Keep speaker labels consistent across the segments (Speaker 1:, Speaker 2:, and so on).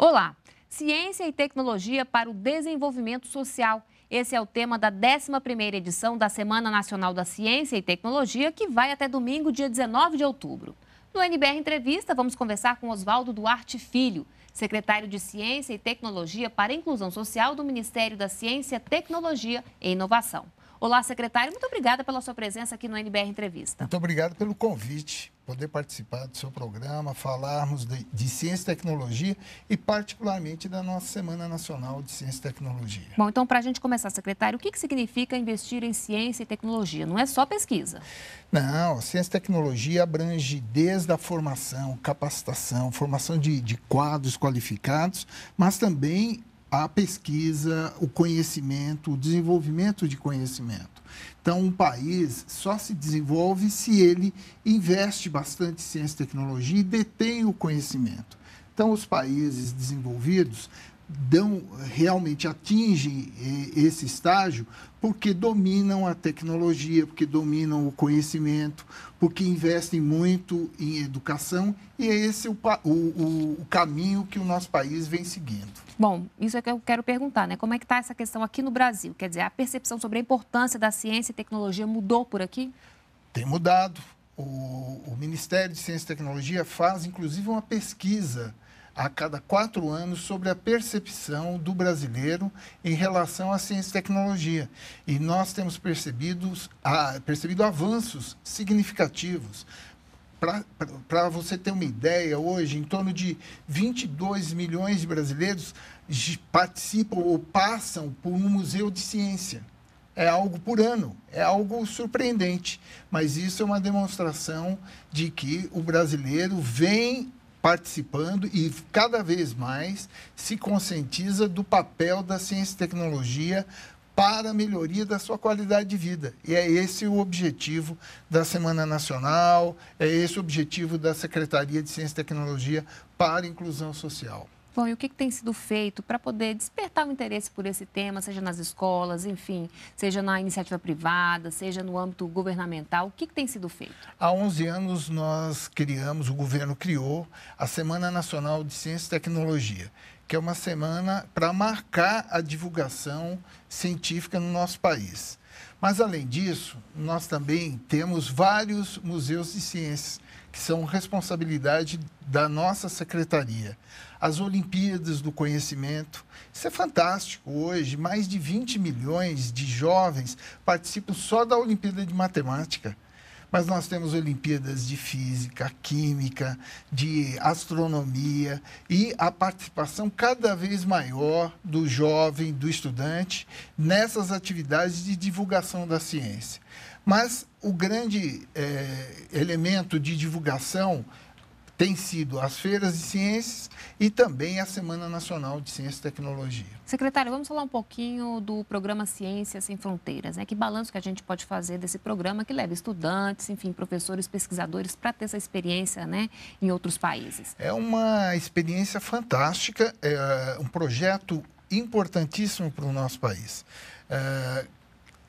Speaker 1: Olá! Ciência e tecnologia para o desenvolvimento social. Esse é o tema da 11ª edição da Semana Nacional da Ciência e Tecnologia, que vai até domingo, dia 19 de outubro. No NBR Entrevista, vamos conversar com Oswaldo Duarte Filho, secretário de Ciência e Tecnologia para a Inclusão Social do Ministério da Ciência, Tecnologia e Inovação. Olá, secretário, muito obrigada pela sua presença aqui no NBR Entrevista.
Speaker 2: Muito obrigado pelo convite, poder participar do seu programa, falarmos de, de, ciência e tecnologia e particularmente da nossa Semana Nacional de Ciência e Tecnologia.
Speaker 1: Bom, então para a gente começar, secretário, o que, que significa investir em ciência e tecnologia? Não é só pesquisa.
Speaker 2: Não, ciência e tecnologia abrange desde a formação, capacitação, formação de, de quadros qualificados, mas também a pesquisa, o conhecimento, o desenvolvimento de conhecimento. Então, um país só se desenvolve se ele investe bastante em ciência e tecnologia e detém o conhecimento. Então, os países desenvolvidos dão realmente atingem eh, esse estágio porque dominam a tecnologia, porque dominam o conhecimento, porque investem muito em educação e é esse o, o, o caminho que o nosso país vem seguindo.
Speaker 1: Bom, isso é que eu quero perguntar, né? Como é que está essa questão aqui no Brasil? Quer dizer, a percepção sobre a importância da ciência e tecnologia mudou por aqui?
Speaker 2: Tem mudado. O, o Ministério de Ciência e Tecnologia faz, inclusive, uma pesquisa a cada quatro anos sobre a percepção do brasileiro em relação à ciência e tecnologia. E nós temos percebido, percebido avanços significativos. Para você ter uma ideia, hoje, em torno de 22 milhões de brasileiros participam ou passam por um museu de ciência. É algo por ano, é algo surpreendente, mas isso é uma demonstração de que o brasileiro vem participando e cada vez mais se conscientiza do papel da ciência e tecnologia para a melhoria da sua qualidade de vida. E é esse o objetivo da Semana Nacional, é esse o objetivo da Secretaria de Ciência e Tecnologia para a Inclusão Social.
Speaker 1: Bom, e o que, que tem sido feito para poder despertar o interesse por esse tema, seja nas escolas, enfim, seja na iniciativa privada, seja no âmbito governamental? O que, que tem sido feito?
Speaker 2: Há 11 anos nós criamos, o governo criou a Semana Nacional de Ciência e Tecnologia, que é uma semana para marcar a divulgação científica no nosso país. Mas, além disso, nós também temos vários museus de ciências que são responsabilidade da nossa secretaria as Olimpíadas do Conhecimento. Isso é fantástico hoje. Mais de 20 milhões de jovens participam só da Olimpíada de Matemática. Mas nós temos Olimpíadas de Física, Química, de Astronomia e a participação cada vez maior do jovem, do estudante, nessas atividades de divulgação da ciência. Mas o grande é, elemento de divulgação tem sido as feiras de ciências e também a Semana Nacional de Ciência e Tecnologia.
Speaker 1: Secretário, vamos falar um pouquinho do programa Ciências Sem Fronteiras. Né? Que balanço que a gente pode fazer desse programa que leva estudantes, enfim, professores, pesquisadores para ter essa experiência né, em outros países?
Speaker 2: É uma experiência fantástica, é um projeto importantíssimo para o nosso país. É,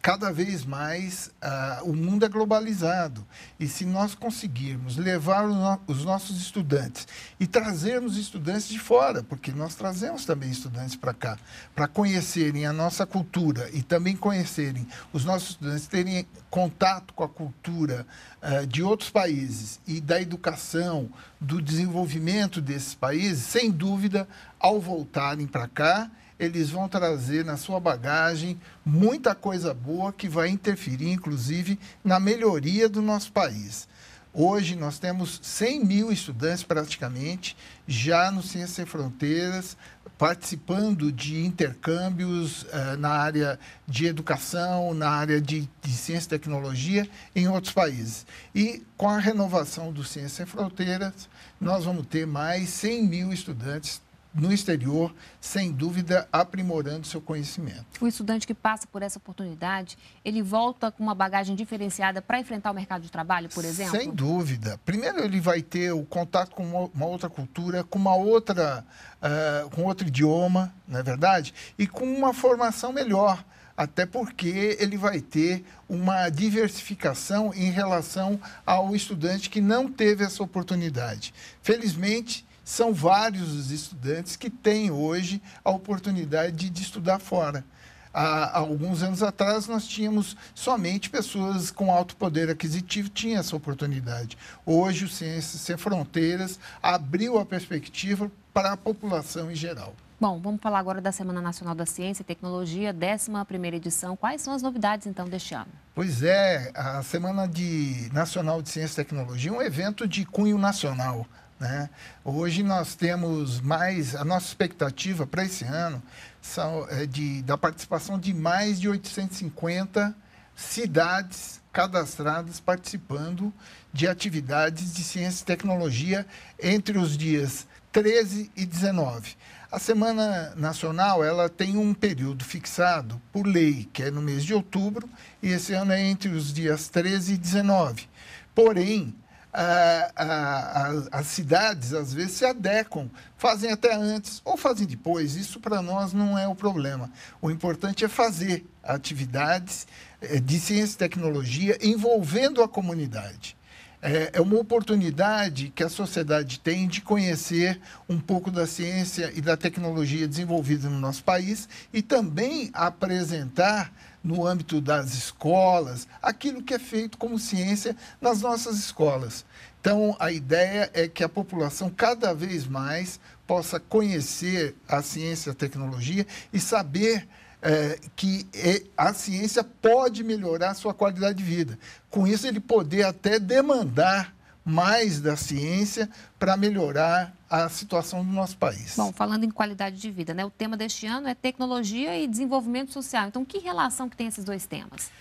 Speaker 2: cada vez mais uh, o mundo é globalizado. E se nós conseguirmos levar no, os nossos estudantes e trazermos estudantes de fora, porque nós trazemos também estudantes para cá, para conhecerem a nossa cultura e também conhecerem os nossos estudantes, terem contato com a cultura uh, de outros países e da educação, do desenvolvimento desses países, sem dúvida, ao voltarem para cá, eles vão trazer na sua bagagem muita coisa boa que vai interferir, inclusive, na melhoria do nosso país. Hoje nós temos 100 mil estudantes praticamente já no Ciências Sem Fronteiras, participando de intercâmbios uh, na área de educação, na área de, de, ciência e tecnologia em outros países. E com a renovação do Ciências Sem Fronteiras, nós vamos ter mais 100 mil estudantes no exterior, sem dúvida, aprimorando seu conhecimento.
Speaker 1: O estudante que passa por essa oportunidade, ele volta com uma bagagem diferenciada para enfrentar o mercado de trabalho, por exemplo?
Speaker 2: Sem dúvida. Primeiro, ele vai ter o contato com uma outra cultura, com uma outra, uh, com outro idioma, não é verdade? E com uma formação melhor até porque ele vai ter uma diversificação em relação ao estudante que não teve essa oportunidade. Felizmente, são vários os estudantes que têm hoje a oportunidade de estudar fora. Há, alguns anos atrás, nós tínhamos somente pessoas com alto poder aquisitivo tinham essa oportunidade. Hoje, o Ciências Sem Fronteiras abriu a perspectiva para a população em geral.
Speaker 1: Bom, vamos falar agora da Semana Nacional da Ciência e Tecnologia, 11ª edição. Quais são as novidades, então, deste ano?
Speaker 2: Pois é, a Semana de Nacional de Ciência e Tecnologia é um evento de cunho nacional. Né? Hoje nós temos mais, a nossa expectativa para esse ano são, é de, da participação de mais de 850 cidades cadastradas participando de atividades de ciência e tecnologia entre os dias 13 e 19. A Semana Nacional ela tem um período fixado por lei, que é no mês de outubro, e esse ano é entre os dias 13 e 19. Porém, a, a, a, as cidades às vezes se adequam, fazem até antes ou fazem depois. Isso para nós não é o problema. O importante é fazer atividades eh, de ciência e tecnologia envolvendo a comunidade é, é uma oportunidade que a sociedade tem de conhecer um pouco da ciência e da tecnologia desenvolvida no nosso país e também apresentar no âmbito das escolas aquilo que é feito como ciência nas nossas escolas. Então, a ideia é que a população cada vez mais possa conhecer a ciência e a tecnologia e saber é, que é, a ciência pode melhorar a sua qualidade de vida. Com isso, ele poder até demandar mais da ciência para melhorar a situação do nosso país.
Speaker 1: Bom, falando em qualidade de vida, né? O tema deste ano é tecnologia e desenvolvimento social. Então, que relação que tem esses dois temas?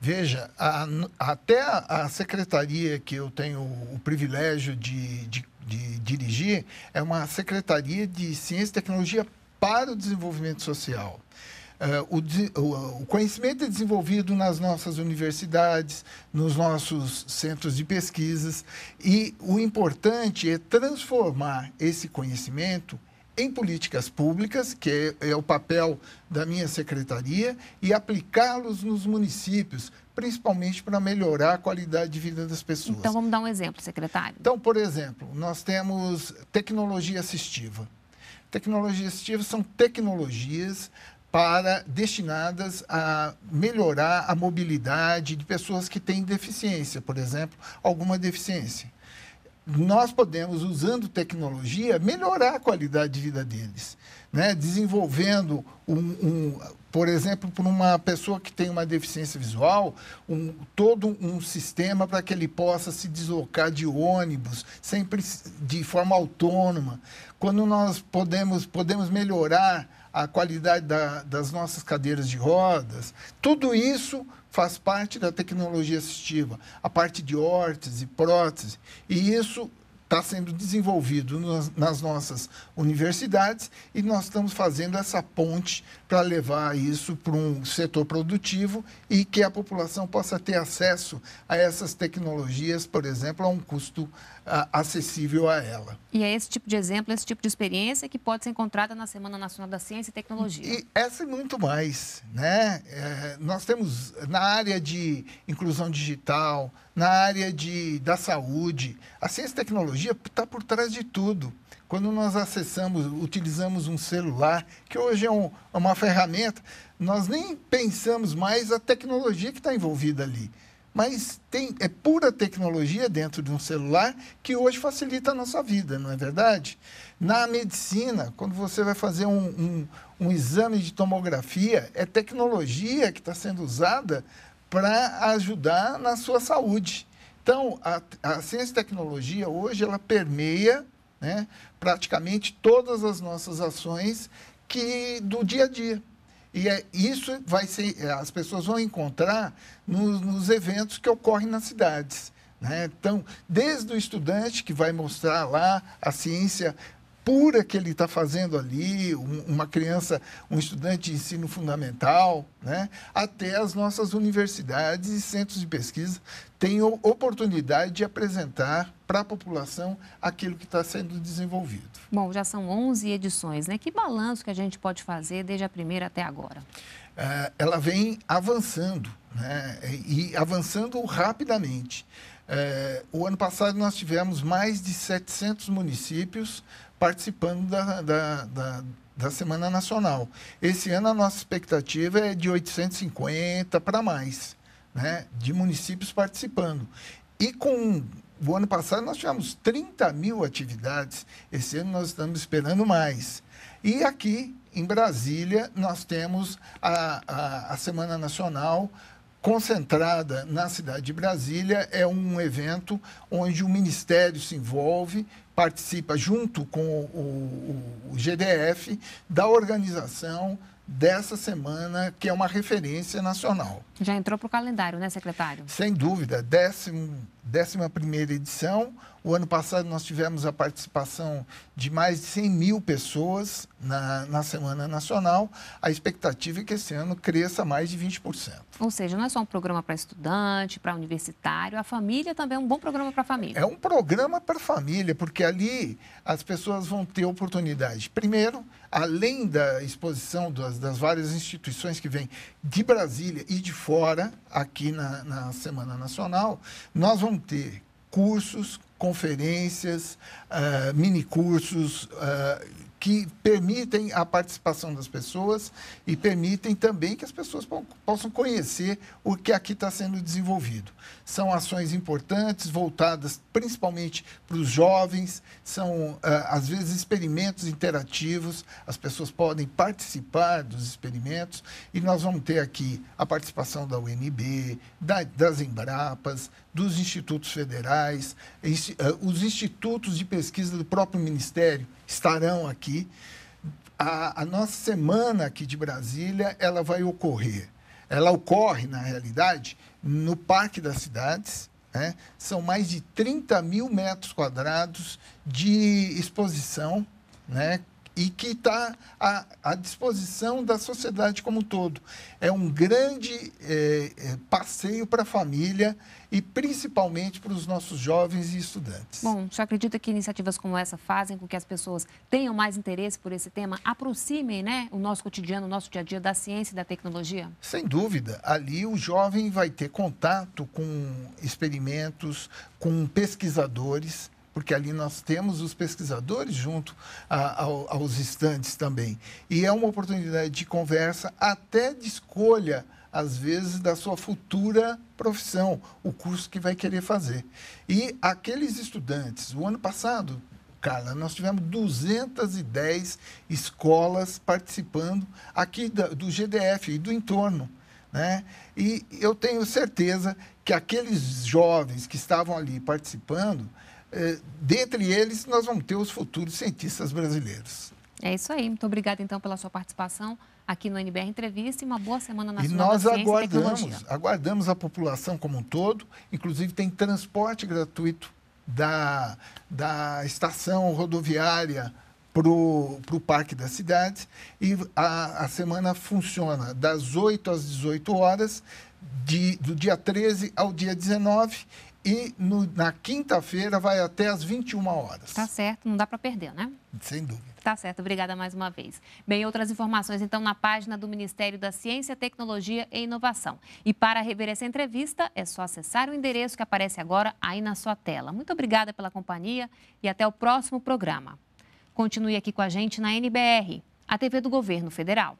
Speaker 2: Veja, a, até a, secretaria que eu tenho o privilégio de, de, de dirigir é uma secretaria de ciência e tecnologia para o desenvolvimento social. Uh, o, o, conhecimento é desenvolvido nas nossas universidades, nos nossos centros de pesquisas, e o importante é transformar esse conhecimento em políticas públicas, que é, é o papel da minha secretaria, e aplicá-los nos municípios, principalmente para melhorar a qualidade de vida das pessoas.
Speaker 1: Então, vamos dar um exemplo, secretário.
Speaker 2: Então, por exemplo, nós temos tecnologia assistiva. Tecnologias assistivas são tecnologias para destinadas a melhorar a mobilidade de pessoas que têm deficiência, por exemplo, alguma deficiência. Nós podemos, usando tecnologia, melhorar a qualidade de vida deles, né? desenvolvendo, um, um por exemplo, para uma pessoa que tem uma deficiência visual, um, todo um sistema para que ele possa se deslocar de ônibus, sempre de forma autônoma. Quando nós podemos, podemos melhorar a qualidade da, das nossas cadeiras de rodas, tudo isso faz parte da tecnologia assistiva, a parte de órtese, prótese, e isso está sendo desenvolvido nas, nas nossas universidades e nós estamos fazendo essa ponte para levar isso para um setor produtivo e que a população possa ter acesso a essas tecnologias, por exemplo, a um custo acessível a ela.
Speaker 1: E é esse tipo de exemplo, esse tipo de experiência que pode ser encontrada na Semana Nacional da Ciência e Tecnologia.
Speaker 2: E essa e muito mais. Né? É, nós temos na área de inclusão digital, na área de, da saúde, a ciência e tecnologia está por trás de tudo. Quando nós acessamos, utilizamos um celular, que hoje é, um, é uma ferramenta, nós nem pensamos mais a tecnologia que está envolvida ali mas tem, é pura tecnologia dentro de um celular que hoje facilita a nossa vida, não é verdade? Na medicina, quando você vai fazer um, um, um exame de tomografia, é tecnologia que está sendo usada para ajudar na sua saúde. Então, a, a ciência e tecnologia hoje ela permeia né, praticamente todas as nossas ações que do dia a dia. E é, isso vai ser, é, as pessoas vão encontrar nos, nos eventos que ocorrem nas cidades. Né? Então, desde o estudante que vai mostrar lá a ciência pura que ele está fazendo ali, um, uma criança, um estudante de ensino fundamental, né? até as nossas universidades e centros de pesquisa têm oportunidade de apresentar para a população aquilo que está sendo desenvolvido.
Speaker 1: Bom, já são 11 edições, né? Que balanço que a gente pode fazer desde a primeira até agora?
Speaker 2: É, ela vem avançando, né? E avançando rapidamente. É, o ano passado nós tivemos mais de 700 municípios participando da, da, da, da Semana Nacional. Esse ano a nossa expectativa é de 850 para mais, né, de municípios participando. E com o ano passado nós tivemos 30 mil atividades, esse ano nós estamos esperando mais. E aqui em Brasília nós temos a, a, a Semana Nacional concentrada na cidade de Brasília. É um evento onde o Ministério se envolve, participa junto com o, o, o GDF da organização dessa semana, que é uma referência nacional.
Speaker 1: Já entrou para o calendário, né, secretário?
Speaker 2: Sem dúvida. Décimo, décima primeira edição. O ano passado nós tivemos a participação de mais de 100 mil pessoas na, na Semana Nacional. A expectativa é que esse ano cresça mais de 20%.
Speaker 1: Ou seja, não é só um programa para estudante, para universitário, a família também é um bom programa para a família.
Speaker 2: É um programa para a família, porque ali as pessoas vão ter oportunidade. Primeiro, além da exposição das, das várias instituições que vêm de Brasília e de fora, aqui na, na Semana Nacional, nós vamos ter cursos, conferências, uh, minicursos uh, que permitem a participação das pessoas e permitem também que as pessoas possam conhecer o que aqui está sendo desenvolvido. São ações importantes, voltadas principalmente para os jovens, são, uh, às vezes, experimentos interativos, as pessoas podem participar dos experimentos e nós vamos ter aqui a participação da UNB, da, das Embrapas, dos institutos federais, os institutos de pesquisa do próprio Ministério estarão aqui. A, a, nossa semana aqui de Brasília, ela vai ocorrer. Ela ocorre, na realidade, no Parque das Cidades. Né? São mais de 30 mil metros quadrados de exposição, né? E que está à, à, disposição da sociedade como um todo. É um grande é, é, passeio para a família e principalmente para os nossos jovens e estudantes.
Speaker 1: Bom, você acredita que iniciativas como essa fazem com que as pessoas tenham mais interesse por esse tema, aproximem né, o nosso cotidiano, o nosso dia a dia da ciência e da tecnologia?
Speaker 2: Sem dúvida. Ali o jovem vai ter contato com experimentos, com pesquisadores porque ali nós temos os pesquisadores junto a, aos estantes também. E é uma oportunidade de conversa, até de escolha, às vezes, da sua futura profissão, o curso que vai querer fazer. E aqueles estudantes, o ano passado, Carla, nós tivemos 210 escolas participando aqui do GDF e do entorno. Né? E eu tenho certeza que aqueles jovens que estavam ali participando, é, dentre eles, nós vamos ter os futuros cientistas brasileiros.
Speaker 1: É isso aí. Muito obrigada, então, pela sua participação aqui no NBR Entrevista e uma boa Semana Nacional
Speaker 2: e nós
Speaker 1: da Ciência
Speaker 2: aguardamos, aguardamos a população como um todo. Inclusive, tem transporte gratuito da, da estação rodoviária para o Parque das Cidades. E a, a semana funciona das 8 às 18 horas, de, do dia 13 ao dia 19 e no, na quinta-feira vai até às 21 horas.
Speaker 1: Tá certo, não dá para perder, né?
Speaker 2: Sem dúvida.
Speaker 1: Tá certo, obrigada mais uma vez. Bem, outras informações então na página do Ministério da Ciência, Tecnologia e Inovação. E para rever essa entrevista é só acessar o endereço que aparece agora aí na sua tela. Muito obrigada pela companhia e até o próximo programa. Continue aqui com a gente na NBR, a TV do Governo Federal.